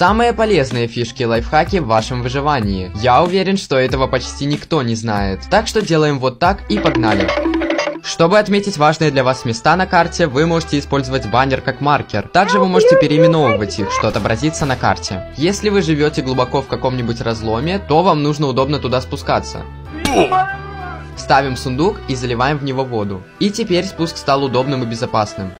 Самые полезные фишки и лайфхаки в вашем выживании. Я уверен, что этого почти никто не знает. Так что делаем вот так и погнали. Чтобы отметить важные для вас места на карте, вы можете использовать баннер как маркер. Также вы можете переименовывать их, что отобразится на карте. Если вы живете глубоко в каком-нибудь разломе, то вам нужно удобно туда спускаться. Ставим сундук и заливаем в него воду. И теперь спуск стал удобным и безопасным.